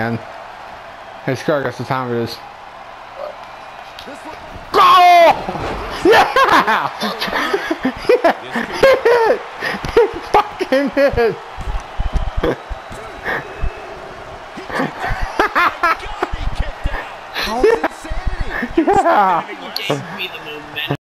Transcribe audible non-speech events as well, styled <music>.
man. Hey, Scar, guess what time it is. Go! Oh! Yeah! hit! <laughs> Fucking hit! <laughs> How insanity? Yeah! You.